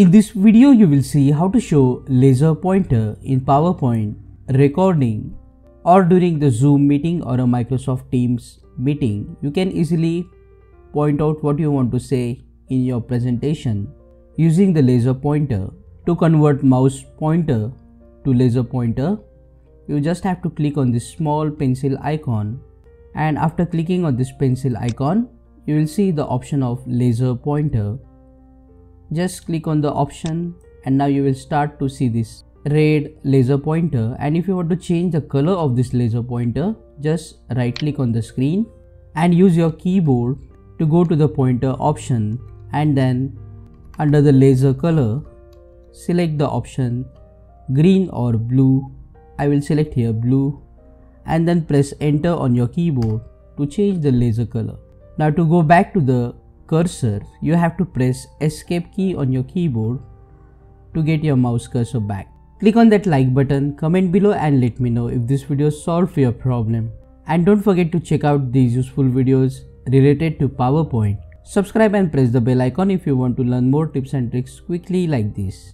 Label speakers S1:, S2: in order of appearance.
S1: In this video you will see how to show laser pointer in PowerPoint, recording or during the Zoom meeting or a Microsoft Teams meeting. You can easily point out what you want to say in your presentation using the laser pointer. To convert mouse pointer to laser pointer, you just have to click on this small pencil icon and after clicking on this pencil icon, you will see the option of laser pointer just click on the option and now you will start to see this red laser pointer. And if you want to change the color of this laser pointer just right click on the screen and use your keyboard to go to the pointer option. And then under the laser color select the option green or blue. I will select here blue and then press enter on your keyboard to change the laser color. Now to go back to the cursor, you have to press escape key on your keyboard to get your mouse cursor back. Click on that like button, comment below and let me know if this video solved your problem. And don't forget to check out these useful videos related to PowerPoint. Subscribe and press the bell icon if you want to learn more tips and tricks quickly like this.